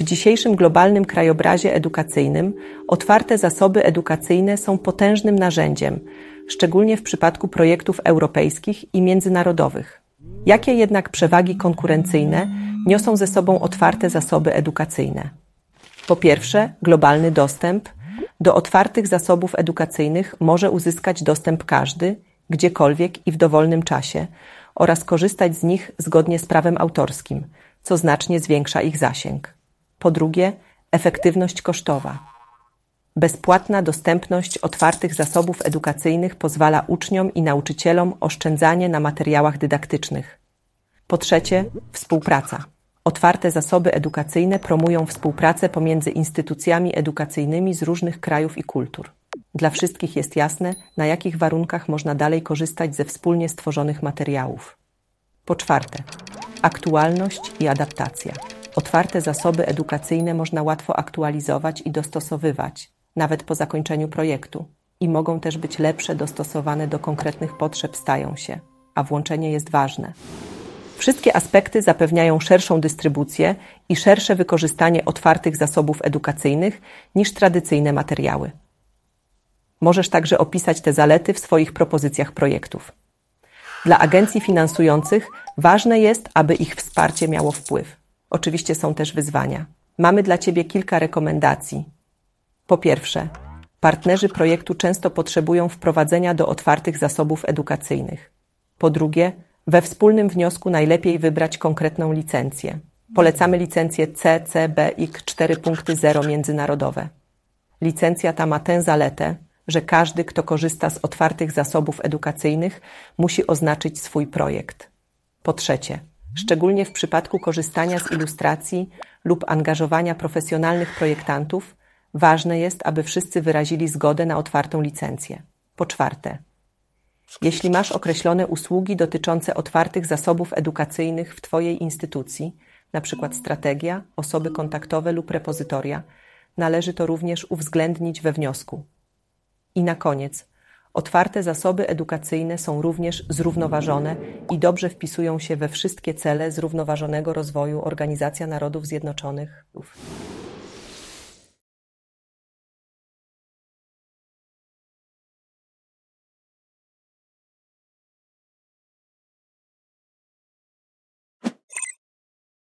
W dzisiejszym globalnym krajobrazie edukacyjnym otwarte zasoby edukacyjne są potężnym narzędziem, szczególnie w przypadku projektów europejskich i międzynarodowych. Jakie jednak przewagi konkurencyjne niosą ze sobą otwarte zasoby edukacyjne? Po pierwsze, globalny dostęp do otwartych zasobów edukacyjnych może uzyskać dostęp każdy, gdziekolwiek i w dowolnym czasie oraz korzystać z nich zgodnie z prawem autorskim, co znacznie zwiększa ich zasięg. Po drugie, efektywność kosztowa. Bezpłatna dostępność otwartych zasobów edukacyjnych pozwala uczniom i nauczycielom oszczędzanie na materiałach dydaktycznych. Po trzecie, współpraca. Otwarte zasoby edukacyjne promują współpracę pomiędzy instytucjami edukacyjnymi z różnych krajów i kultur. Dla wszystkich jest jasne, na jakich warunkach można dalej korzystać ze wspólnie stworzonych materiałów. Po czwarte, aktualność i adaptacja. Otwarte zasoby edukacyjne można łatwo aktualizować i dostosowywać, nawet po zakończeniu projektu, i mogą też być lepsze, dostosowane do konkretnych potrzeb stają się, a włączenie jest ważne. Wszystkie aspekty zapewniają szerszą dystrybucję i szersze wykorzystanie otwartych zasobów edukacyjnych niż tradycyjne materiały. Możesz także opisać te zalety w swoich propozycjach projektów. Dla agencji finansujących ważne jest, aby ich wsparcie miało wpływ. Oczywiście są też wyzwania. Mamy dla Ciebie kilka rekomendacji. Po pierwsze, partnerzy projektu często potrzebują wprowadzenia do otwartych zasobów edukacyjnych. Po drugie, we wspólnym wniosku najlepiej wybrać konkretną licencję. Polecamy licencję CCBX 4.0 międzynarodowe. Licencja ta ma tę zaletę, że każdy, kto korzysta z otwartych zasobów edukacyjnych, musi oznaczyć swój projekt. Po trzecie, szczególnie w przypadku korzystania z ilustracji lub angażowania profesjonalnych projektantów, ważne jest, aby wszyscy wyrazili zgodę na otwartą licencję. Po czwarte, jeśli masz określone usługi dotyczące otwartych zasobów edukacyjnych w Twojej instytucji, np. strategia, osoby kontaktowe lub repozytoria, należy to również uwzględnić we wniosku. I na koniec, otwarte zasoby edukacyjne są również zrównoważone i dobrze wpisują się we wszystkie cele zrównoważonego rozwoju Organizacja Narodów Zjednoczonych.